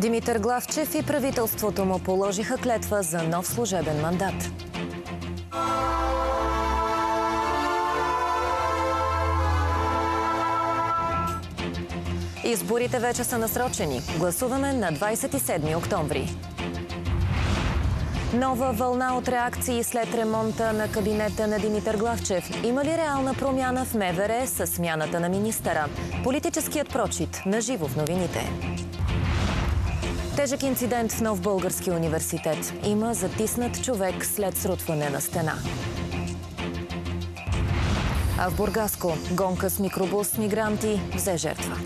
Димитър Главчев и правителството му положиха клетва за нов служебен мандат. Изборите вече са насрочени. Гласуваме на 27 октомври. Нова вълна от реакции след ремонта на кабинета на Димитър Главчев. Има ли реална промяна в МВР с смяната на министъра? Политическият прочит на живо в новините. Тежък инцидент в Нов Български университет. Има затиснат човек след срутване на стена. А в Бургаско гонка с микробус с мигранти взе жертва.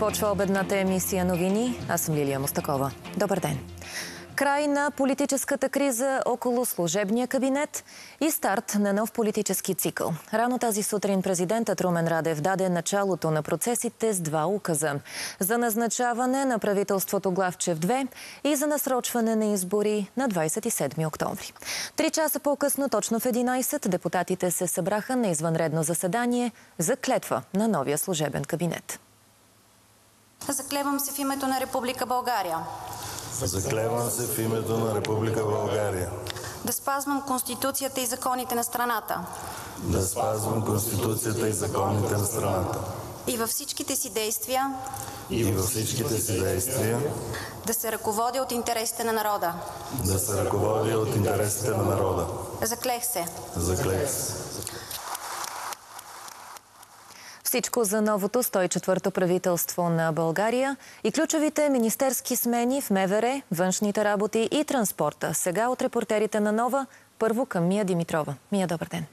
Започва обедната емисия новини. Аз съм Лилия Мостакова. Добър ден! Край на политическата криза около служебния кабинет и старт на нов политически цикъл. Рано тази сутрин президентът Румен Радев даде началото на процесите с два указа. За назначаване на правителството Главчев 2 и за насрочване на избори на 27 октомври. Три часа по-късно, точно в 11, депутатите се събраха на извънредно заседание за клетва на новия служебен кабинет. Заклевам се в името на Република България. Заклевам се в името на Република България. Да спазвам Конституцията и законите на страната. Да спазвам Конституцията и законите на страната. И във всичките си действия. И във всичките си действия. Да се ръководя от интересите на народа. Да се ръководя от интересите на народа. Заклех се. Заклех се. Всичко за новото 104-то правителство на България и ключовите министерски смени в МВР, външните работи и транспорта. Сега от репортерите на Нова, първо към Мия Димитрова. Мия, добър ден.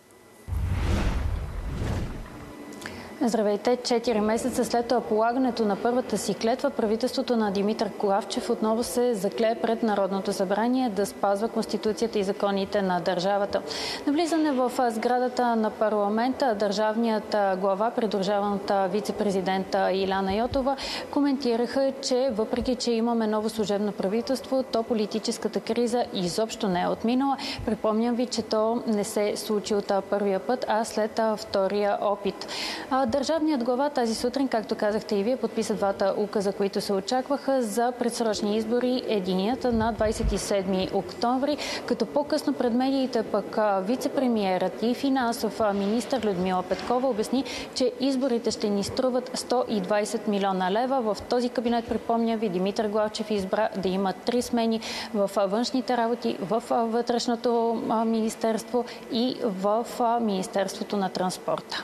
Здравейте! Четири месеца след полагането на първата си клетва, правителството на Димитър Колавчев отново се закле пред Народното събрание да спазва Конституцията и законите на държавата. На влизане в сградата на парламента, държавният глава, придружаван вице-президента Иляна Йотова, коментираха, че въпреки, че имаме ново служебно правителство, то политическата криза изобщо не е отминала. Припомням ви, че то не се случи от първия път, а след втория опит. Държавният глава тази сутрин, както казахте и вие, подписа двата указа, които се очакваха за предсрочни избори. Единият на 27 октомври, като по-късно пред медиите пък вице-премьерът и финансов министр Людмила Петкова обясни, че изборите ще ни струват 120 милиона лева. В този кабинет, припомня ви, Димитър Главчев избра да има три смени в външните работи, в вътрешното министерство и в Министерството на транспорта.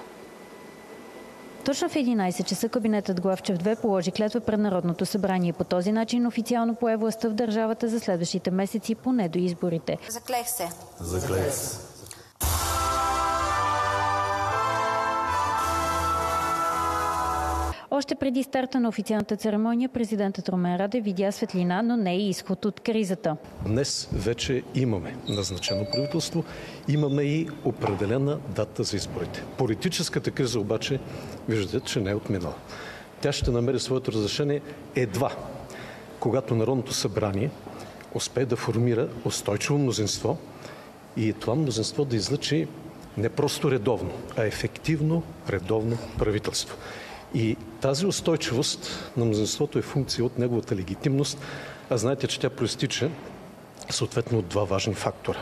Точно в 11 часа кабинетът Главчев 2 положи клетва пред Народното събрание. По този начин официално пое властта в държавата за следващите месеци, поне до изборите. Заклех се. Заклех се. Още преди старта на официалната церемония, президентът Румен Раде видя светлина, но не и изход от кризата. Днес вече имаме назначено правителство, имаме и определена дата за изборите. Политическата криза обаче, виждате, че не е отминала. Тя ще намери своето разрешение едва, когато Народното събрание успее да формира устойчиво мнозинство и това мнозинство да излъчи не просто редовно, а ефективно редовно правителство. И тази устойчивост на мнозинството е функция от неговата легитимност, а знаете, че тя проистича съответно от два важни фактора.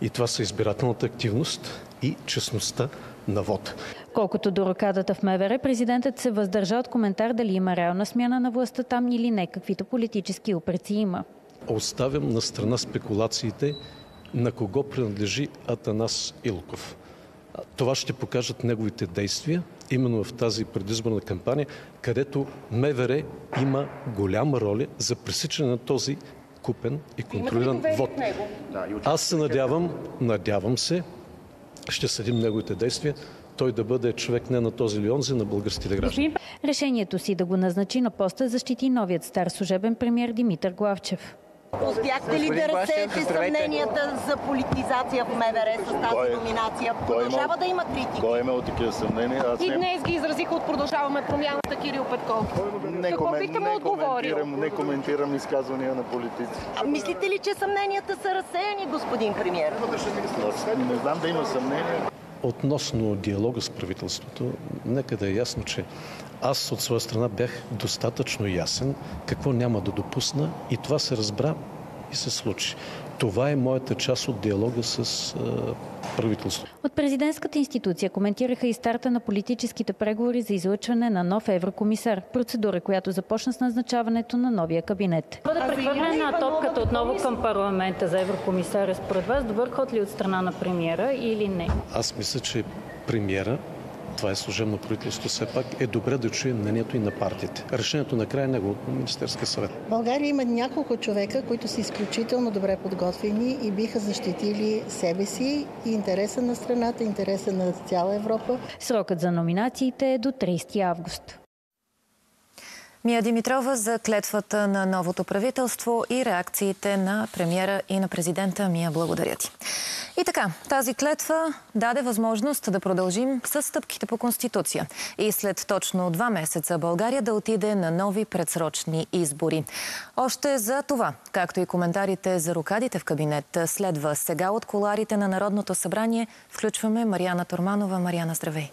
И това са избирателната активност и честността на вода. Колкото до рокадата в МВР, президентът се въздържа от коментар дали има реална смяна на властта там или не, каквито политически упреци има. Оставям на страна спекулациите на кого принадлежи Атанас Илков. Това ще покажат неговите действия именно в тази предизборна кампания, където МВР има голяма роля за пресичане на този купен и контролиран вод. Аз се надявам, надявам се, ще съдим неговите действия, той да бъде човек не на този или онзи, на българските граждани. Решението си да го назначи на поста защити новият стар служебен премьер Димитър Главчев. Успяхте ли да разсеете съмненията за политизация в МВР с тази е? номинация? Е Продължава да има критики. Кой е имал такива съмнения? Аз И не, днес ги изразиха от продължаваме промяната Кирил Петков. не, Какво комен- бихте му не отговорил? коментирам, не коментирам изказвания на политици. А мислите ли, че съмненията са разсеяни, господин премьер? Не знам да има съмнение. Относно диалога с правителството, нека да е ясно, че аз от своя страна бях достатъчно ясен какво няма да допусна и това се разбра и се случи. Това е моята част от диалога с а, правителството. От президентската институция коментираха и старта на политическите преговори за излъчване на нов еврокомисар. Процедура, която започна с назначаването на новия кабинет. Бъде прехвърлена топката отново към парламента за еврокомисаря. Според вас добър ход ли от страна на премиера или не? Аз мисля, че премиера, това е служебно правителство, все пак е добре да чуе мнението и на партиите. Решението накрая е негово от Министерския съвет. България има няколко човека, които са изключително добре подготвени и биха защитили себе си и интереса на страната, интереса на цяла Европа. Срокът за номинациите е до 30 август. Мия Димитрова за клетвата на новото правителство и реакциите на премиера и на президента. Мия, благодаря ти. И така, тази клетва даде възможност да продължим с стъпките по Конституция. И след точно два месеца България да отиде на нови предсрочни избори. Още за това, както и коментарите за рокадите в кабинет, следва сега от коларите на Народното събрание. Включваме Марияна Торманова. Марияна, здравей!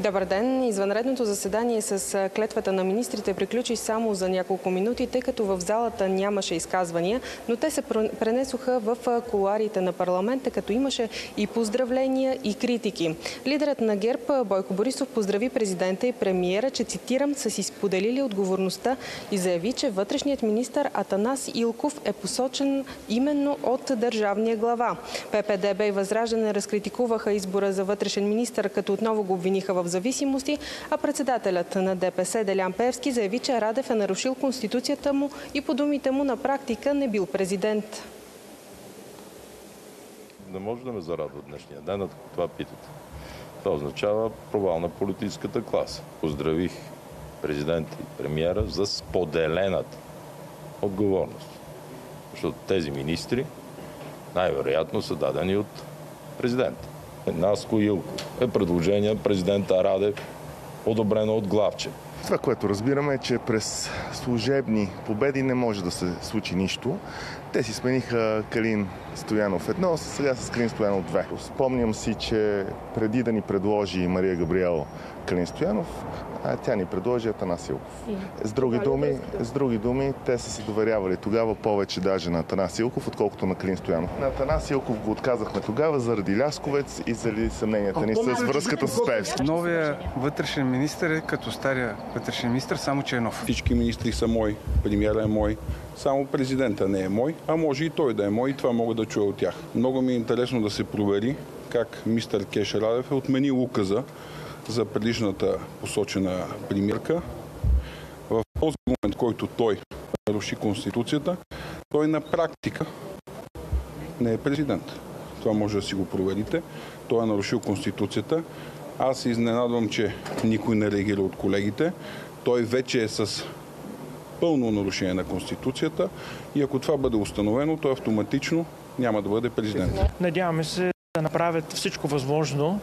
Добър ден! Извънредното заседание с клетвата на министрите приключи само за няколко минути, тъй като в залата нямаше изказвания, но те се пренесоха в коларите на парламента, като имаше и поздравления и критики. Лидерът на ГЕРБ Бойко Борисов поздрави президента и премиера, че, цитирам, са си споделили отговорността и заяви, че вътрешният министр Атанас Илков е посочен именно от държавния глава. ППДБ и Възраждане разкритикуваха избора за вътрешен министр, като отново го обвиниха в зависимости, а председателят на ДПС Делян Певски заяви, че Радев е нарушил конституцията му и по думите му на практика не бил президент. Не може да ме зарадва днешния ден, ако това питате. Това означава провал на политическата класа. Поздравих президента и премиера за споделената отговорност. Защото тези министри най-вероятно са дадени от президента. Наско Илко е предложение президента Радев, одобрено от Главче. Това, което разбираме е, че през служебни победи не може да се случи нищо. Те си смениха Калин Стоянов едно, сега с Калин Стоянов две. Спомням си, че преди да ни предложи Мария Габриел Калин Стоянов, а тя ни предложи Атанас Илков. С други, думи, с други думи, те са се доверявали тогава повече даже на Атанас Илков, отколкото на Клин Стоянов. На Атанас Илков го отказахме тогава заради Лясковец и заради съмненията ни с връзката с Певски. Новия вътрешен министр е като стария вътрешен министр, само че е нов. Всички министри са мои, премиера е мой, само президента не е мой, а може и той да е мой и това мога да чуя от тях. Много ми е интересно да се провери как мистер Кеш Радев е отменил указа за предишната посочена премирка. В този момент, който той наруши Конституцията, той на практика не е президент. Това може да си го проверите. Той е нарушил Конституцията. Аз се изненадвам, че никой не реагира от колегите. Той вече е с пълно нарушение на Конституцията и ако това бъде установено, той автоматично няма да бъде президент. Надяваме се да направят всичко възможно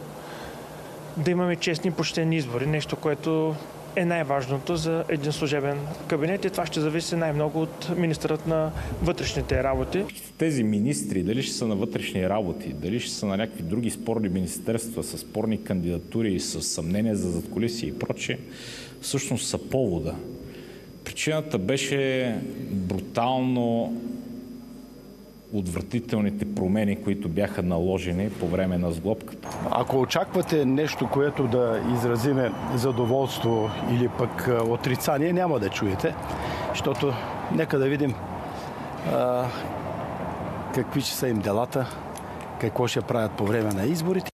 да имаме честни и почтени избори. Нещо, което е най-важното за един служебен кабинет и това ще зависи най-много от министърът на вътрешните работи. Тези министри, дали ще са на вътрешни работи, дали ще са на някакви други спорни министерства с спорни кандидатури с съмнение за задколисие и прочее, всъщност са повода. Причината беше брутално отвратителните промени, които бяха наложени по време на сглобката. Ако очаквате нещо, което да изразиме задоволство или пък отрицание, няма да чуете, защото нека да видим а, какви ще са им делата, какво ще правят по време на изборите.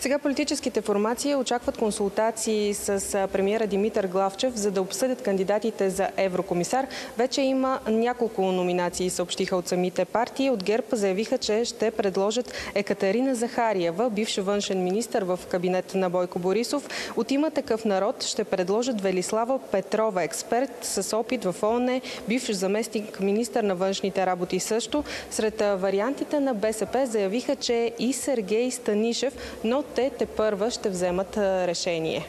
Сега политическите формации очакват консултации с премиера Димитър Главчев, за да обсъдят кандидатите за еврокомисар. Вече има няколко номинации, съобщиха от самите партии. От ГЕРБ заявиха, че ще предложат Екатерина Захариева, бивш външен министр в кабинет на Бойко Борисов. От има такъв народ ще предложат Велислава Петрова, експерт с опит в ООН, бивш заместник министър на външните работи също. Сред вариантите на БСП заявиха, че и Сергей Станишев, но те те първа ще вземат решение.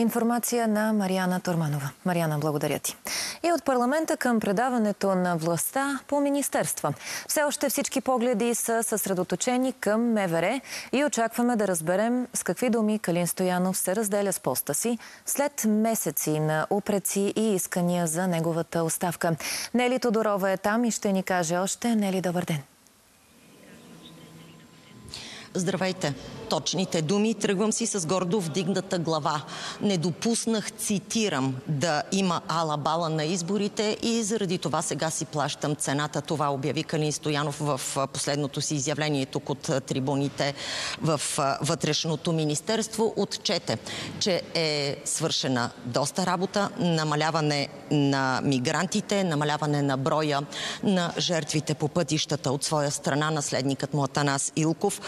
Информация на Марияна Торманова. Марияна, благодаря ти. И от парламента към предаването на властта по министерства. Все още всички погледи са съсредоточени към МВР и очакваме да разберем с какви думи Калин Стоянов се разделя с поста си след месеци на упреци и искания за неговата оставка. Нели Тодорова е там и ще ни каже още. Нели, добър ден. Здравейте! Точните думи. Тръгвам си с гордо вдигната глава. Не допуснах, цитирам, да има ала-бала на изборите и заради това сега си плащам цената. Това обяви Калин Стоянов в последното си изявление тук от трибуните в Вътрешното министерство. Отчете, че е свършена доста работа, намаляване на мигрантите, намаляване на броя на жертвите по пътищата от своя страна, наследникът му Атанас Илков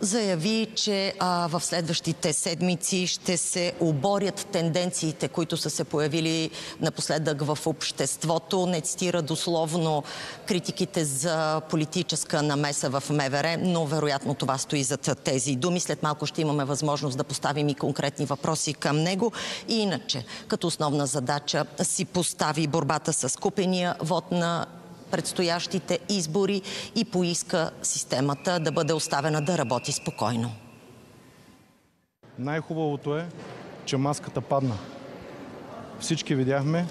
заяви, че а, в следващите седмици ще се оборят тенденциите, които са се появили напоследък в обществото. Не цитира дословно критиките за политическа намеса в МВР, но вероятно това стои зад тези думи. След малко ще имаме възможност да поставим и конкретни въпроси към него. И иначе, като основна задача си постави борбата с купения вод на предстоящите избори и поиска системата да бъде оставена да работи спокойно. Най-хубавото е, че маската падна. Всички видяхме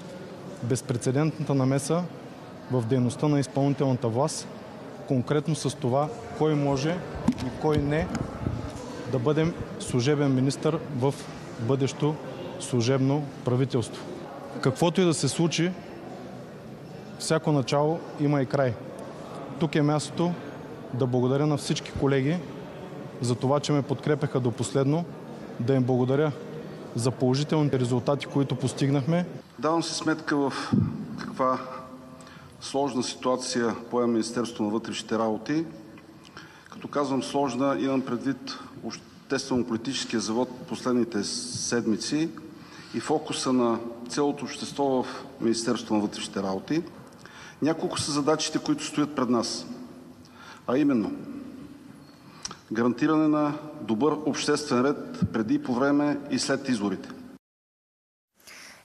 безпредседентната намеса в дейността на изпълнителната власт, конкретно с това кой може и кой не да бъдем служебен министр в бъдещо служебно правителство. Каквото и да се случи, всяко начало има и край. Тук е мястото да благодаря на всички колеги за това, че ме подкрепяха до последно, да им благодаря за положителните резултати, които постигнахме. Давам си сметка в каква сложна ситуация поема Министерството на вътрешните работи. Като казвам сложна, имам предвид обществено-политическия завод последните седмици и фокуса на цялото общество в Министерството на вътрешните работи. Няколко са задачите, които стоят пред нас, а именно гарантиране на добър обществен ред преди, по време и след изборите.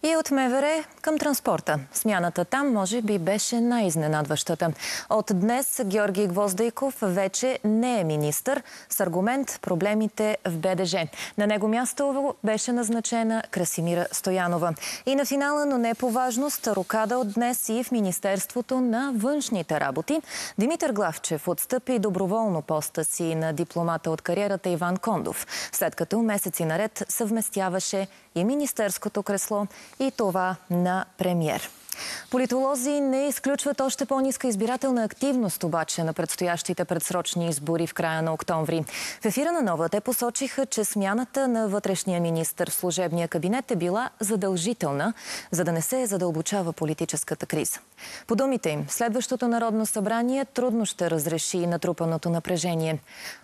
И от МВР към транспорта. Смяната там може би беше най-изненадващата. От днес Георги Гвоздейков вече не е министър с аргумент проблемите в БДЖ. На него място беше назначена Красимира Стоянова. И на финала, но не по важност, рокада от днес и в Министерството на външните работи. Димитър Главчев отстъпи доброволно поста си на дипломата от кариерата Иван Кондов, след като месеци наред съвместяваше и министерското кресло и това на премьер. Политолози не изключват още по-ниска избирателна активност обаче на предстоящите предсрочни избори в края на октомври. В ефира на Нова те посочиха, че смяната на вътрешния министр в служебния кабинет е била задължителна, за да не се задълбочава политическата криза. По думите им, следващото Народно събрание трудно ще разреши натрупаното напрежение.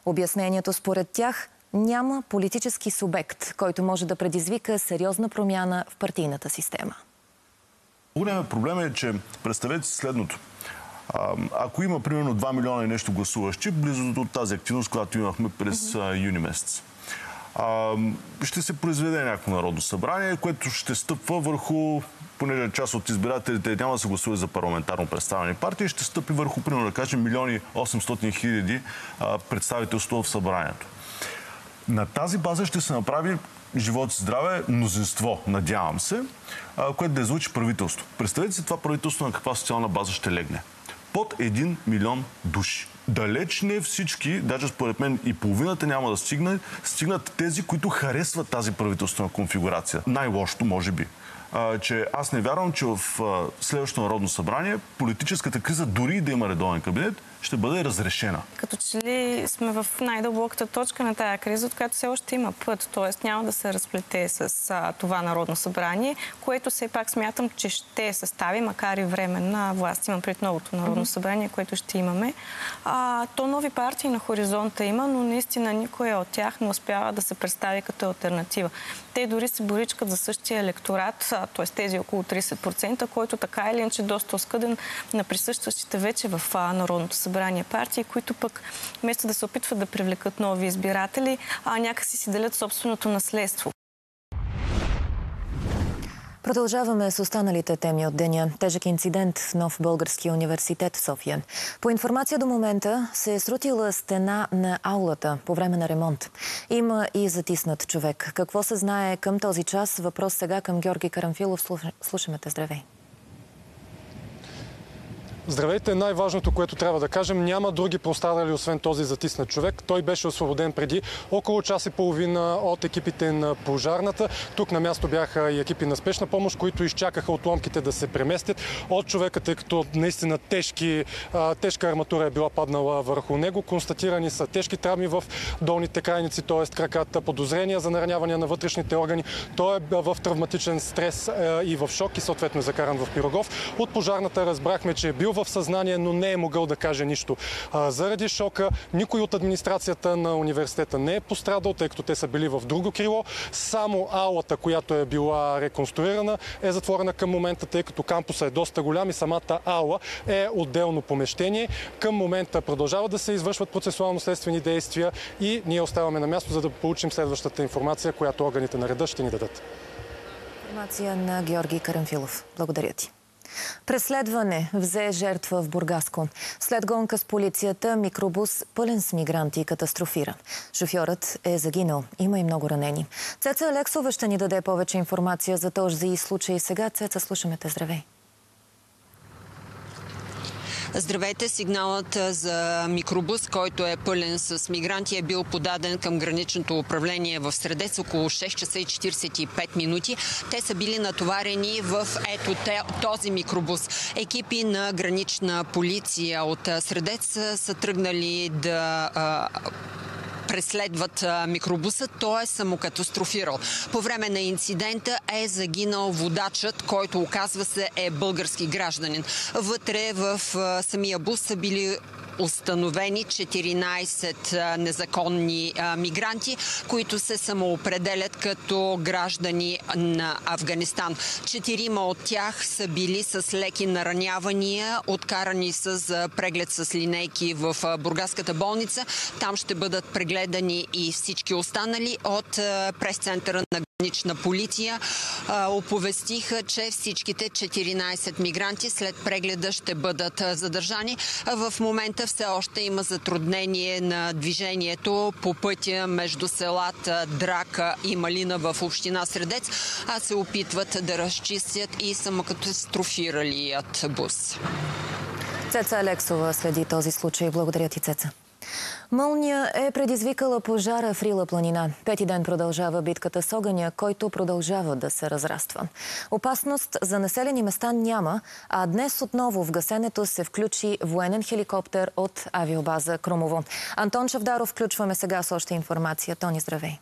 Обяснението според тях няма политически субект, който може да предизвика сериозна промяна в партийната система. Големият проблем е, че представете си следното. А, ако има примерно 2 милиона и нещо гласуващи, близо до тази активност, която имахме през mm-hmm. юни месец, а, ще се произведе някакво народно събрание, което ще стъпва върху понеже част от избирателите няма да се гласува за парламентарно представени партии, ще стъпи върху, примерно да кажем, милиони 800 хиляди представителство в събранието. На тази база ще се направи живот и здраве, мнозинство, надявам се, което да излучи правителство. Представете си това правителство на каква социална база ще легне. Под 1 милион души. Далеч не всички, даже според мен и половината няма да стигнат, стигнат тези, които харесват тази правителствена конфигурация. Най-лошото, може би че аз не вярвам, че в следващото Народно събрание политическата криза, дори да има редовен кабинет, ще бъде разрешена. Като че ли сме в най-дълбоката точка на тая криза, от която все още има път, т.е. няма да се разплете с а, това Народно събрание, което все пак смятам, че ще състави, макар и временна власт. Имам пред новото Народно събрание, което ще имаме. А, то нови партии на хоризонта има, но наистина никой от тях не успява да се представи като альтернатива. Те дори се боричкат за същия електорат, т.е. тези около 30%, който така или иначе доста оскъден на присъстващите вече в а, Народното събрание партии, които пък вместо да се опитват да привлекат нови избиратели, а някакси си делят собственото наследство. Продължаваме с останалите теми от деня. Тежък инцидент в Нов български университет в София. По информация до момента се е срутила стена на аулата по време на ремонт. Има и затиснат човек. Какво се знае към този час? Въпрос сега към Георги Карамфилов. Слушаме те. Здравей! Здравейте! Най-важното, което трябва да кажем, няма други пострадали, освен този затиснат човек. Той беше освободен преди около час и половина от екипите на пожарната. Тук на място бяха и екипи на спешна помощ, които изчакаха отломките да се преместят от човека, тъй като наистина тежки, тежка арматура е била паднала върху него. Констатирани са тежки травми в долните крайници, т.е. краката, подозрения за нараняване на вътрешните органи. Той е в травматичен стрес и в шок и съответно е закаран в Пирогов. От пожарната разбрахме, че е бил в съзнание, но не е могъл да каже нищо. А, заради шока никой от администрацията на университета не е пострадал, тъй като те са били в друго крило. Само аулата, която е била реконструирана, е затворена към момента, тъй като кампуса е доста голям и самата аула е отделно помещение. Към момента продължава да се извършват процесуално-следствени действия и ние оставаме на място, за да получим следващата информация, която органите на реда ще ни дадат. Информация на Георги Карамфилов. Благодаря ти. Преследване взе жертва в Бургаско. След гонка с полицията, микробус пълен с мигранти катастрофира. Шофьорът е загинал. Има и много ранени. Цеца Алексова ще ни даде повече информация за този случай. Сега, Цеца, слушаме те. Здравей! Здравейте, сигналът за микробус, който е пълен с мигранти, е бил подаден към граничното управление в Средец около 6 часа и 45 минути. Те са били натоварени в ето този микробус. Екипи на гранична полиция от Средец са тръгнали да преследват микробуса, той е самокатастрофирал. По време на инцидента е загинал водачът, който оказва се е български гражданин. Вътре в самия бус са били установени 14 незаконни мигранти, които се самоопределят като граждани на Афганистан. Четирима от тях са били с леки наранявания, откарани с преглед с линейки в Бургаската болница. Там ще бъдат прегледани и всички останали от прес-центъра на гранична полиция. Оповестиха, че всичките 14 мигранти след прегледа ще бъдат задържани. В момента все още има затруднение на движението по пътя между селата Драка и Малина в община Средец, а се опитват да разчистят и самокатастрофиралият бус. Цеца Алексова следи този случай. Благодаря ти, Цеца. Мълния е предизвикала пожара в Рила планина. Пети ден продължава битката с огъня, който продължава да се разраства. Опасност за населени места няма, а днес отново в гасенето се включи военен хеликоптер от авиобаза Кромово. Антон Шавдаров включваме сега с още информация. Тони, здравей!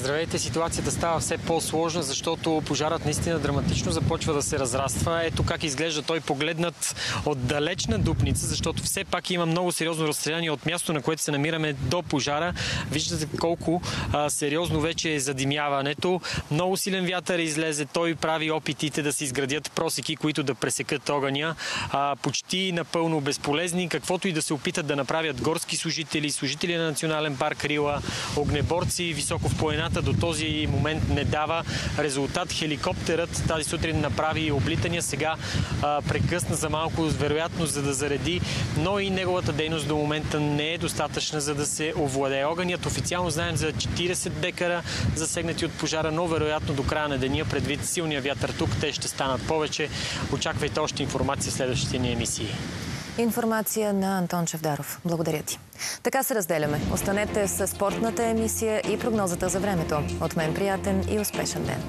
Здравейте, ситуацията става все по-сложна, защото пожарът наистина драматично започва да се разраства. Ето как изглежда той погледнат от далечна дупница, защото все пак има много сериозно разстояние от място, на което се намираме до пожара. Виждате колко а, сериозно вече е задимяването. Много силен вятър излезе. Той прави опитите да се изградят просеки, които да пресекат огъня. А, почти напълно безполезни. Каквото и да се опитат да направят горски служители, служители на Национален парк Рила, огнеборци, високо в планината, до този момент не дава резултат. Хеликоптерът тази сутрин направи облитания, сега а, прекъсна за малко, вероятно за да зареди, но и неговата дейност до момента не е достатъчна, за да се овладее огънят. Официално знаем за 40 декара засегнати от пожара, но вероятно до края на деня, предвид силния вятър тук, те ще станат повече. Очаквайте още информация в следващите ни емисии. Информация на Антон Чевдаров. Благодаря ти. Така се разделяме. Останете с спортната емисия и прогнозата за времето. От мен приятен и успешен ден.